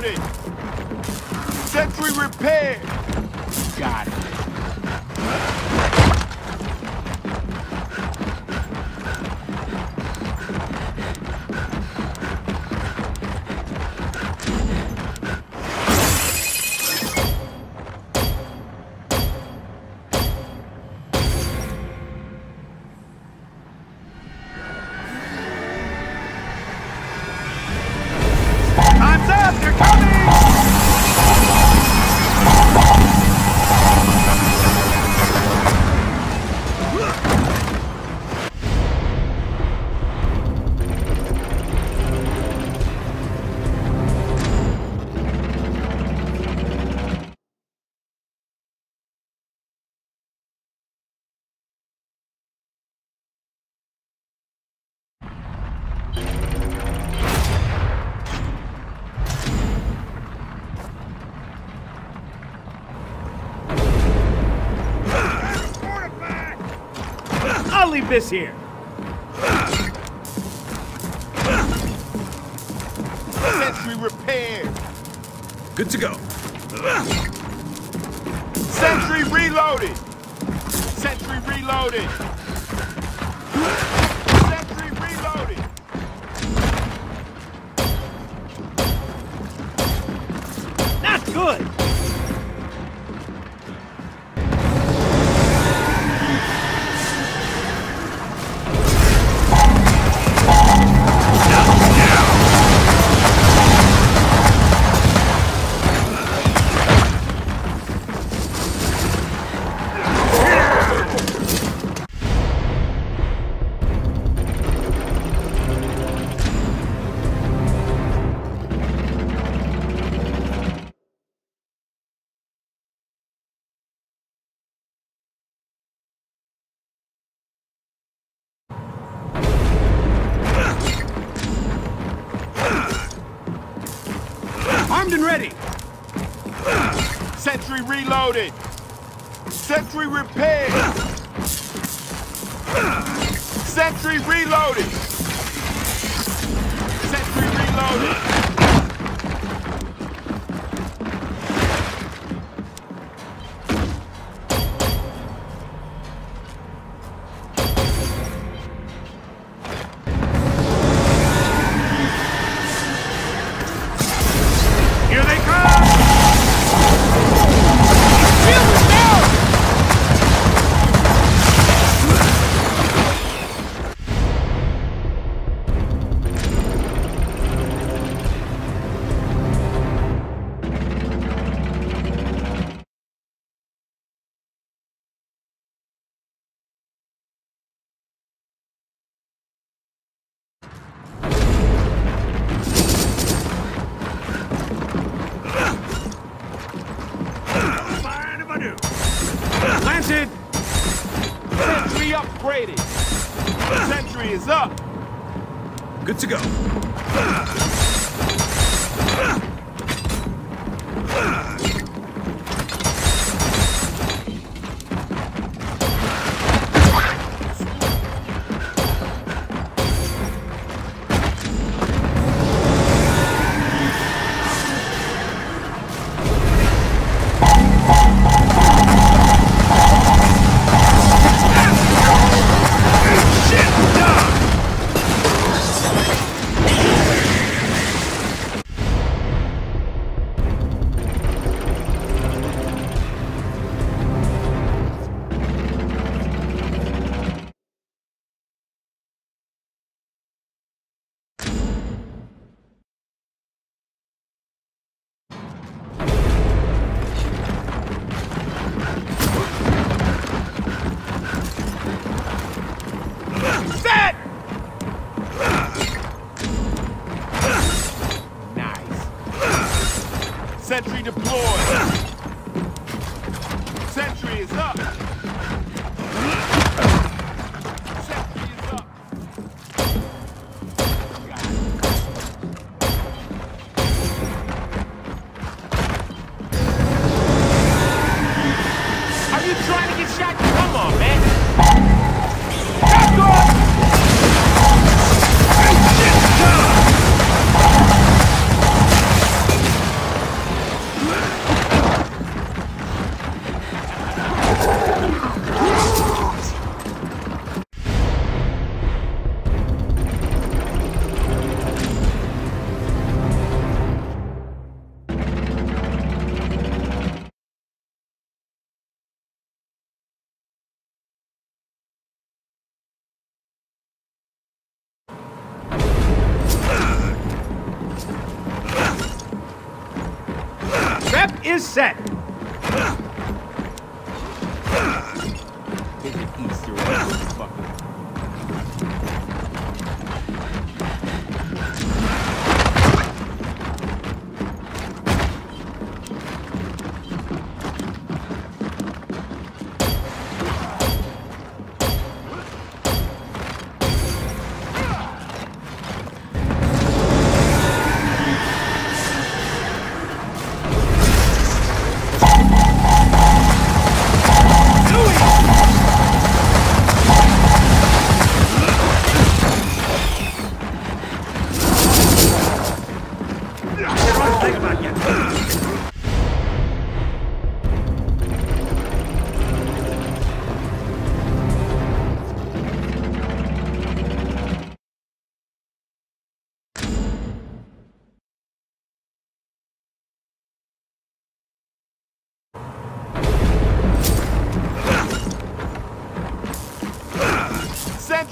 reloaded. Sentry repaired. Got it. Time's up! They're leave this here. Sentry repaired. Good to go. Sentry reloaded. Sentry reloaded. And ready. Sentry reloaded. Sentry repaired. Sentry reloaded. Sentry reloaded. Sentry upgraded. Sentry is up. Good to go. Set! Deployed. Is set.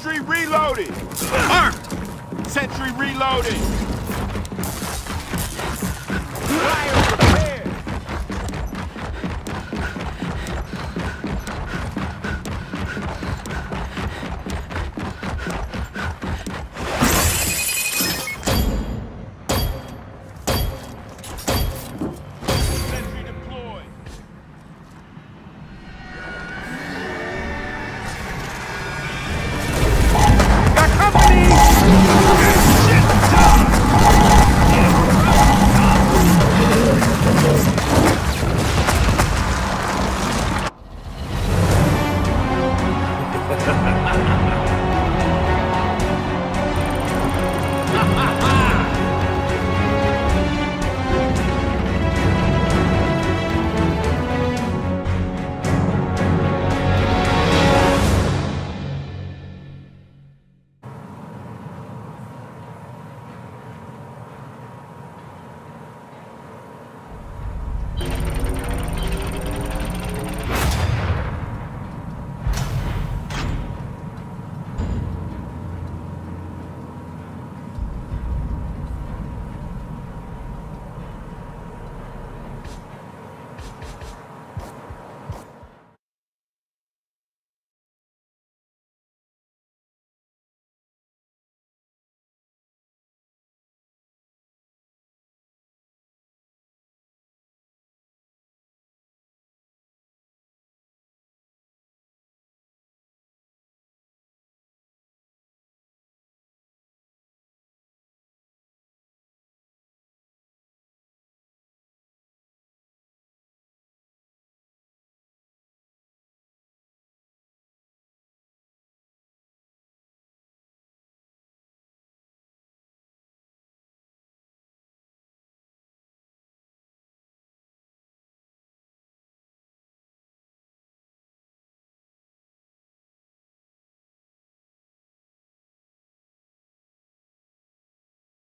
Sentry reloading! Armed. Sentry reloading! Fire